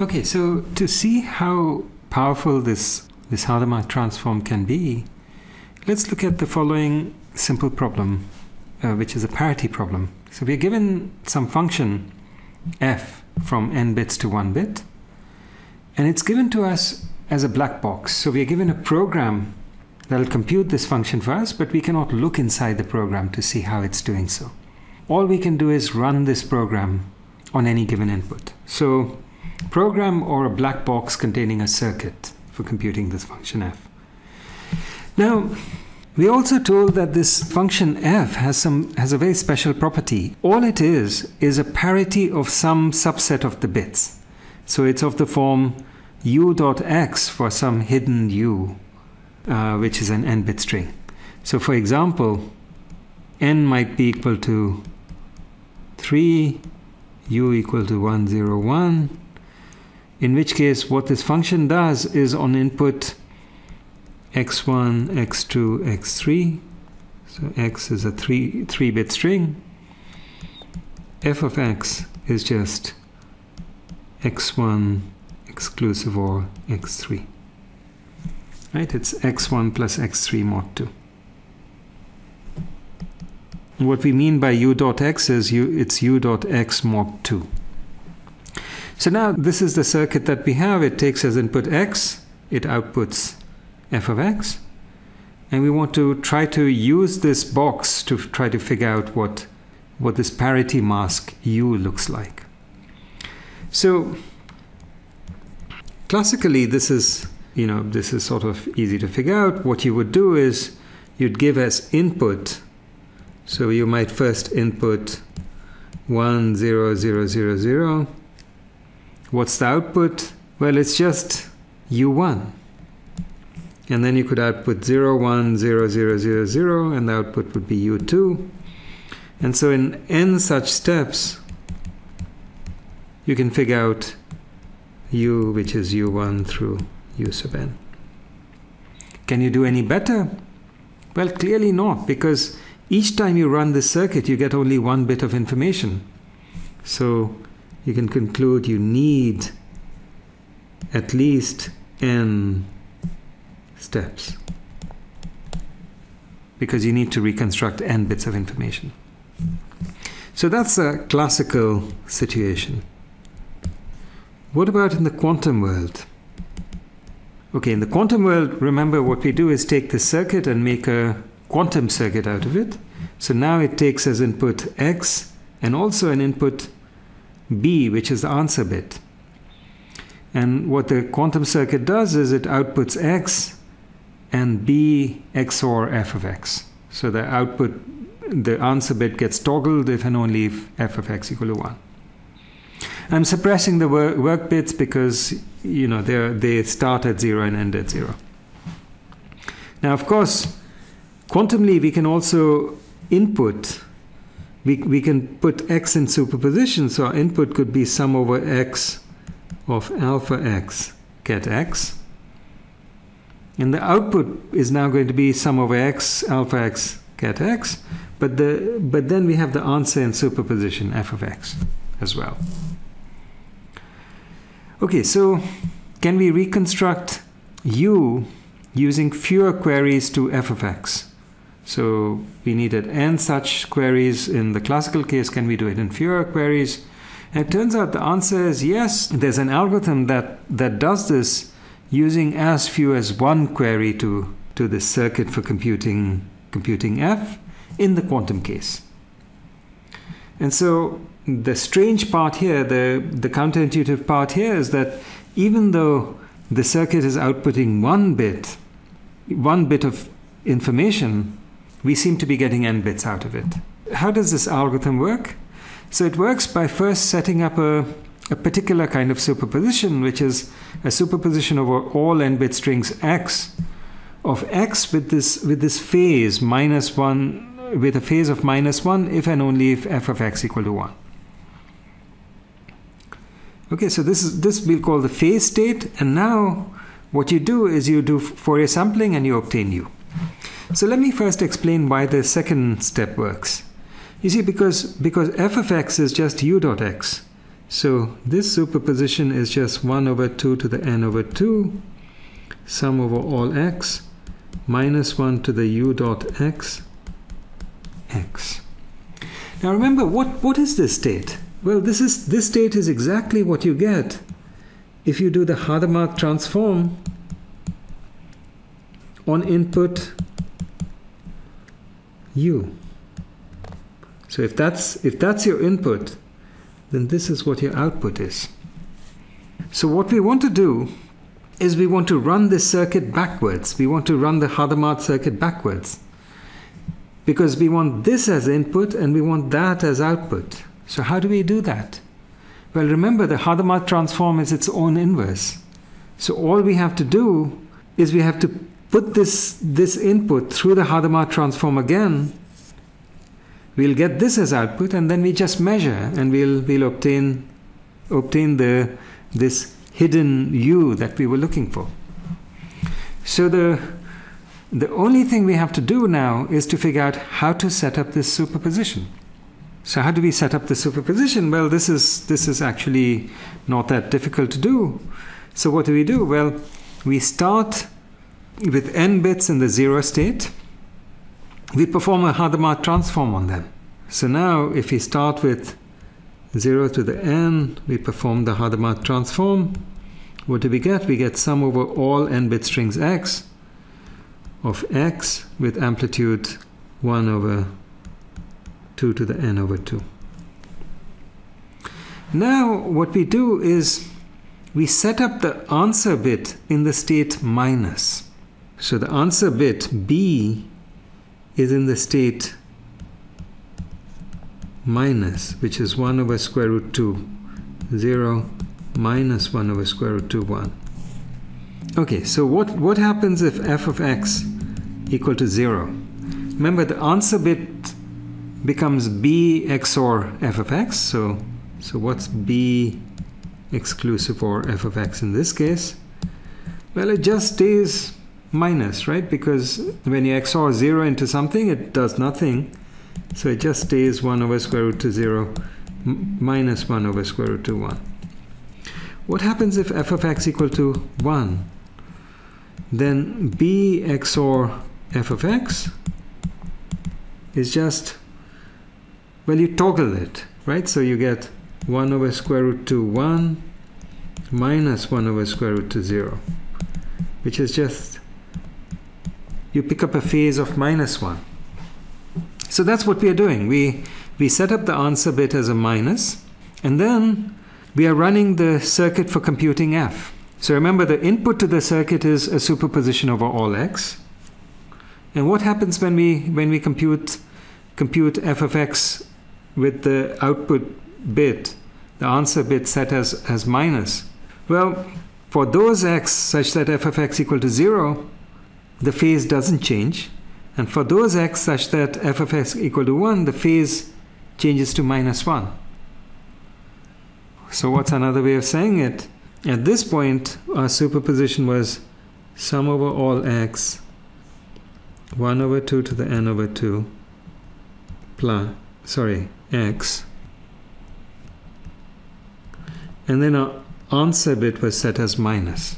Okay, so to see how powerful this, this Hadamard transform can be, let's look at the following simple problem, uh, which is a parity problem. So we're given some function f from n bits to 1 bit, and it's given to us as a black box. So we are given a program that will compute this function for us, but we cannot look inside the program to see how it's doing so. All we can do is run this program on any given input. So program or a black box containing a circuit for computing this function f. Now, we also told that this function f has some has a very special property. All it is is a parity of some subset of the bits. So it's of the form u dot x for some hidden u, uh, which is an n-bit string. So for example, n might be equal to 3, u equal to 101, in which case what this function does is on input x1, x2, x3, so x is a 3, 3 bit string, f of x is just x1 exclusive or x3. Right, it's x1 plus x3 mod 2. What we mean by u dot x is u, it's u dot x mod 2. So now this is the circuit that we have. It takes as input x, it outputs f of x, and we want to try to use this box to try to figure out what, what this parity mask u looks like. So classically this is you know this is sort of easy to figure out. What you would do is you'd give as input so you might first input 1, 0, 0, 0, 0. What's the output? Well, it's just U1. And then you could output 0, 1, 0, 0, 0, 0, and the output would be U2. And so in n such steps, you can figure out U, which is U1 through U sub n. Can you do any better? Well, clearly not, because each time you run this circuit, you get only one bit of information. So you can conclude you need at least n steps because you need to reconstruct n bits of information. So that's a classical situation. What about in the quantum world? Okay, in the quantum world, remember what we do is take the circuit and make a quantum circuit out of it. So now it takes as input x and also an input b, which is the answer bit. And what the quantum circuit does is it outputs x and b XOR f of x. So the output, the answer bit gets toggled if and only if f of x equal to 1. I'm suppressing the work, work bits because you know they they start at zero and end at zero. Now, of course, Quantumly, we can also input. We, we can put x in superposition, so our input could be sum over x of alpha x ket x. And the output is now going to be sum over x alpha x ket x. But, the, but then we have the answer in superposition f of x as well. Okay, so can we reconstruct u using fewer queries to f of x? So we needed n such queries. In the classical case, can we do it in fewer queries? And it turns out the answer is yes. There's an algorithm that, that does this using as few as one query to, to the circuit for computing, computing f in the quantum case. And so the strange part here, the, the counterintuitive part here is that even though the circuit is outputting one bit, one bit of information, we seem to be getting n bits out of it. How does this algorithm work? So it works by first setting up a, a particular kind of superposition, which is a superposition over all n bit strings x of x with this with this phase minus one with a phase of minus one if and only if f of x equal to one. Okay, so this is this we'll call the phase state, and now what you do is you do Fourier sampling and you obtain u. So let me first explain why the second step works. You see, because, because f of x is just u dot x, So this superposition is just 1 over 2 to the n over 2 sum over all x minus 1 to the u dot x x. Now remember, what, what is this state? Well, this, is, this state is exactly what you get if you do the Hadamard transform on input u. So if that's, if that's your input, then this is what your output is. So what we want to do is we want to run this circuit backwards. We want to run the Hadamard circuit backwards because we want this as input and we want that as output. So how do we do that? Well, remember the Hadamard transform is its own inverse. So all we have to do is we have to put this, this input through the Hadamard transform again we'll get this as output and then we just measure and we'll we'll obtain obtain the this hidden u that we were looking for. So the the only thing we have to do now is to figure out how to set up this superposition. So how do we set up the superposition? Well this is this is actually not that difficult to do. So what do we do? Well we start with n bits in the zero state we perform a Hadamard transform on them. So now if we start with 0 to the n, we perform the Hadamard transform. What do we get? We get sum over all n bit strings x of x with amplitude 1 over 2 to the n over 2. Now what we do is we set up the answer bit in the state minus. So the answer bit b is in the state minus, which is 1 over square root 2, 0 minus 1 over square root 2, 1. Okay, so what, what happens if f of x equal to 0? Remember, the answer bit becomes b xor f of x. So, so what's b exclusive or f of x in this case? Well, it just stays minus, right? Because when you XOR 0 into something, it does nothing. So it just stays 1 over square root to 0 minus 1 over square root to 1. What happens if f of x equal to 1? Then b XOR f of x is just, well, you toggle it, right? So you get 1 over square root to 1 minus 1 over square root to 0, which is just you pick up a phase of minus 1. So that's what we are doing. We, we set up the answer bit as a minus, and then we are running the circuit for computing f. So remember, the input to the circuit is a superposition over all x. And what happens when we when we compute compute f of x with the output bit, the answer bit set as as minus? Well, for those x such that f of x equal to zero, the phase doesn't change. And for those x such that f of x equal to 1, the phase changes to minus 1. So what's another way of saying it? At this point, our superposition was sum over all x, 1 over 2 to the n over 2, plus, sorry, x. And then our answer bit was set as minus.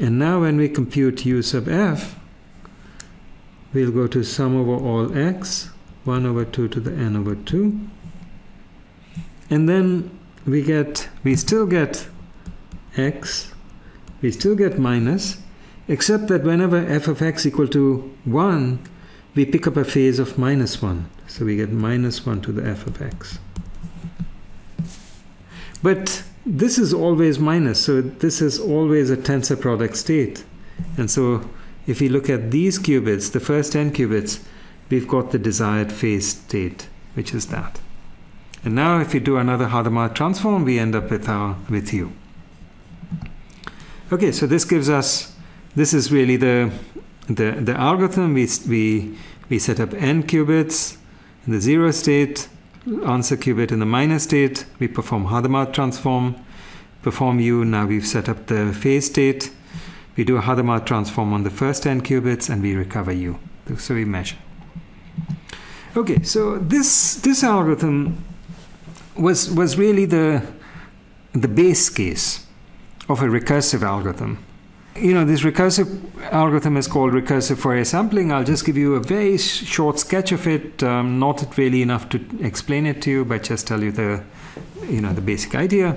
And now when we compute u sub f, we'll go to sum over all x, 1 over 2 to the n over 2. And then we get, we still get x, we still get minus, except that whenever f of x equal to 1, we pick up a phase of minus 1. So we get minus 1 to the f of x. But this is always minus, so this is always a tensor product state. And so if we look at these qubits, the first n qubits, we've got the desired phase state, which is that. And now if we do another Hadamard transform, we end up with our with u. Okay, so this gives us this is really the the, the algorithm. We, we we set up n qubits in the zero state answer qubit in the minus state, we perform Hadamard transform, perform U, now we've set up the phase state, we do a Hadamard transform on the first n qubits and we recover U. So we measure. Okay, so this, this algorithm was was really the the base case of a recursive algorithm. You know, this recursive algorithm is called recursive Fourier sampling. I'll just give you a very short sketch of it, um, not really enough to explain it to you, but just tell you the, you know, the basic idea.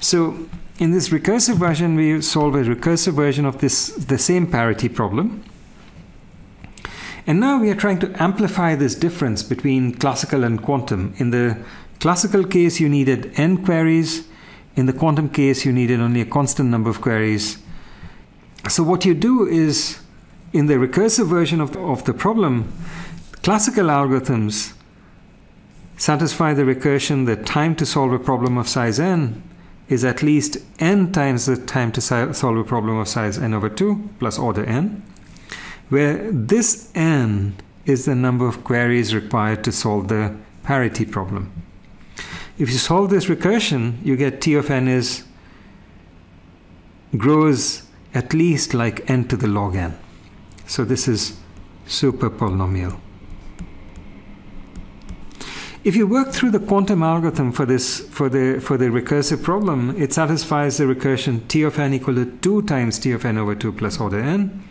So, in this recursive version, we solve a recursive version of this the same parity problem. And now we are trying to amplify this difference between classical and quantum. In the classical case, you needed n queries. In the quantum case, you needed only a constant number of queries. So what you do is, in the recursive version of the, of the problem, classical algorithms satisfy the recursion that time to solve a problem of size n is at least n times the time to solve a problem of size n over 2 plus order n, where this n is the number of queries required to solve the parity problem. If you solve this recursion, you get t of n is grows at least like n to the log n. So this is super polynomial. If you work through the quantum algorithm for this for the for the recursive problem, it satisfies the recursion t of n equal to 2 times t of n over 2 plus order n,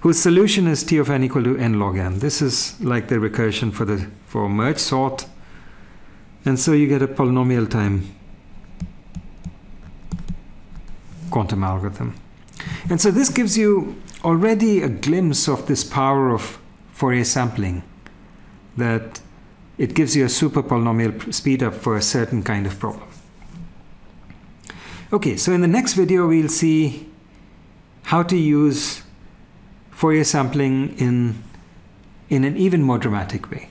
whose solution is t of n equal to n log n. This is like the recursion for the for merge sort. And so you get a polynomial time quantum algorithm. And so this gives you already a glimpse of this power of Fourier sampling that it gives you a super polynomial speed up for a certain kind of problem. Okay, so in the next video we'll see how to use Fourier sampling in, in an even more dramatic way.